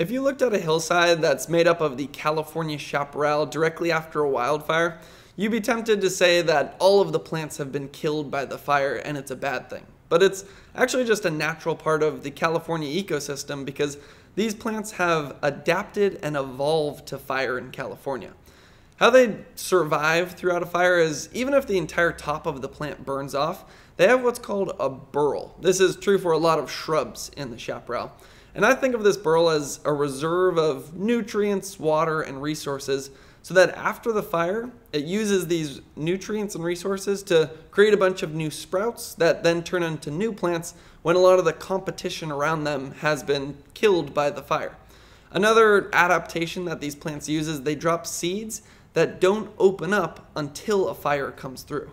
If you looked at a hillside that's made up of the California chaparral directly after a wildfire, you'd be tempted to say that all of the plants have been killed by the fire and it's a bad thing. But it's actually just a natural part of the California ecosystem because these plants have adapted and evolved to fire in California. How they survive throughout a fire is even if the entire top of the plant burns off, they have what's called a burl. This is true for a lot of shrubs in the chaparral. And I think of this burl as a reserve of nutrients, water, and resources so that after the fire, it uses these nutrients and resources to create a bunch of new sprouts that then turn into new plants when a lot of the competition around them has been killed by the fire. Another adaptation that these plants use is they drop seeds that don't open up until a fire comes through.